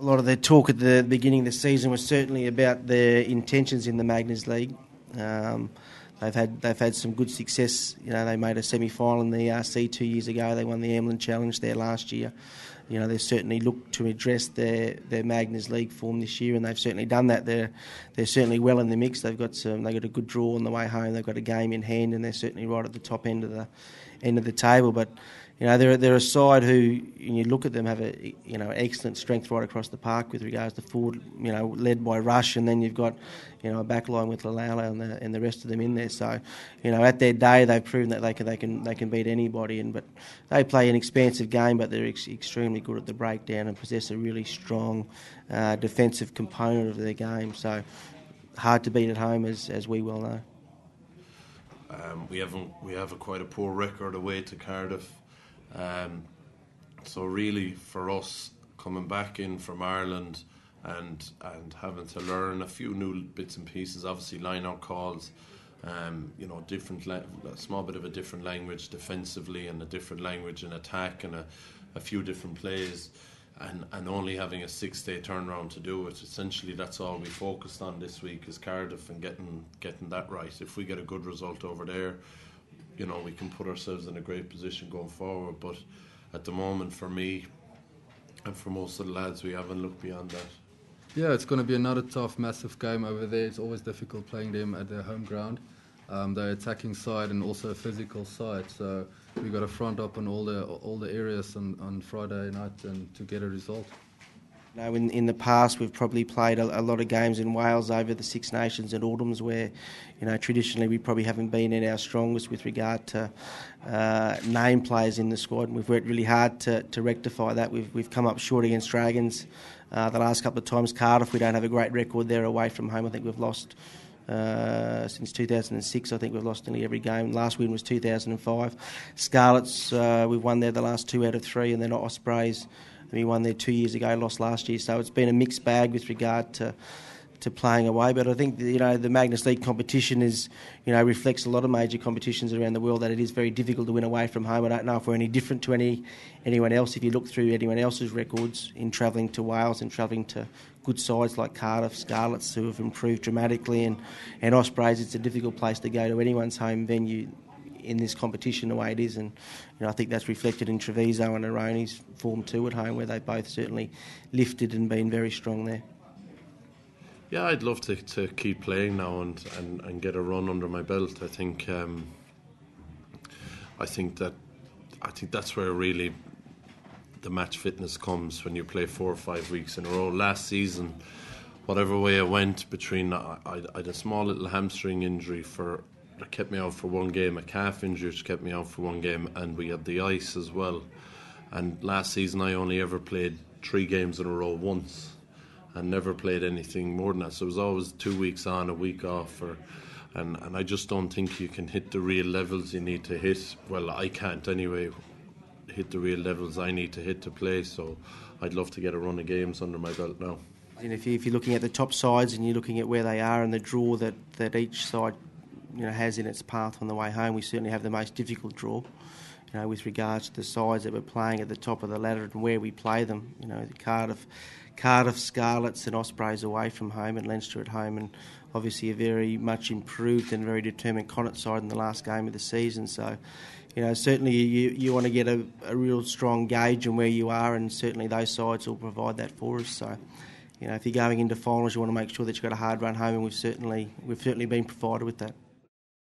A lot of the talk at the beginning of the season was certainly about their intentions in the Magners League. Um, they've had they've had some good success. You know, they made a semi final in the ERC two years ago. They won the Amlin Challenge there last year. You know, they've certainly looked to address their, their Magners League form this year, and they've certainly done that. They're they're certainly well in the mix. They've got some, they got a good draw on the way home. They've got a game in hand, and they're certainly right at the top end of the end of the table. But you know, they're, they're a side who, you look at them, have a you know excellent strength right across the park with regards to forward, you know, led by Rush, and then you've got, you know, a back line with Laulala and the, and the rest of them in there. So, you know, at their day, they've proven that they can they can they can beat anybody. And but they play an expansive game, but they're ex- extremely good at the breakdown and possess a really strong uh, defensive component of their game. So, hard to beat at home, as as we well know. Um, we haven't we have a quite a poor record away to Cardiff. Um, so really, for us coming back in from Ireland and and having to learn a few new bits and pieces, obviously line out calls, um, you know, different a small bit of a different language defensively and a different language in attack and a, a few different plays. And, and only having a six day turnaround to do it. Essentially, that's all we focused on this week is Cardiff and getting getting that right. If we get a good result over there, you know, we can put ourselves in a great position going forward. But at the moment, for me and for most of the lads, we haven't looked beyond that. Yeah, it's going to be another tough, massive game over there. It's always difficult playing them at their home ground. Um, they're attacking side and also a physical side, so we've got to front up on all the all the areas on, on Friday night and to get a result. Know, in, in the past, we've probably played a, a, lot of games in Wales over the Six Nations and Autumns where, you know, traditionally we probably haven't been in our strongest with regard to uh, name players in the squad. And we've worked really hard to, to rectify that. We've, we've come up short against Dragons uh, the last couple of times. Cardiff, we don't have a great record there away from home. I think we've lost. Uh, since 2006, I think we've lost nearly every game. Last win was 2005. Scarlets, uh, we've won there the last two out of three, and they're not Ospreys. We won there two years ago, lost last year. So it's been a mixed bag with regard to to playing away. But I think you know the Magners League competition is you know reflects a lot of major competitions around the world that it is very difficult to win away from home. I don't know if we're any different to any anyone else. If you look through anyone else's records in travelling to Wales and travelling to good sides like Cardiff, Scarlets, who have improved dramatically, and and Ospreys, it's a difficult place to go to anyone's home venue in this competition the way it is, and you know, I think that's reflected in Treviso and Aironi's form too at home, where they both certainly lifted and been very strong there. Yeah, I'd love to, to keep playing now and, and, and get a run under my belt. I think um, I think that I think that's where really the match fitness comes when you play four or five weeks in a row. Last season, whatever way I went between I, I, I had a small little hamstring injury for that kept me out for one game, a calf injury which kept me out for one game, and we had the ice as well. And last season I only ever played three games in a row once and never played anything more than that. So it was always two weeks on, a week off, or, and and I just don't think you can hit the real levels you need to hit. Well, I can't anyway. Hit the real levels I need to hit to play. So I'd love to get a run of games under my belt now. And if, you, if you're looking at the top sides and you're looking at where they are and the draw that, that each side you know has in its path on the way home, we certainly have the most difficult draw. You know, with regards to the sides that we're playing at the top of the ladder and where we play them. You know, Cardiff Cardiff Scarlets and Ospreys away from home and Leinster at home, and obviously a very much improved and very determined Connacht side in the last game of the season. So, you know, certainly you, you want to get a, a real strong gauge on where you are, and certainly those sides will provide that for us. So, you know, if you're going into finals, you want to make sure that you've got a hard run home, and we've certainly we've certainly been provided with that.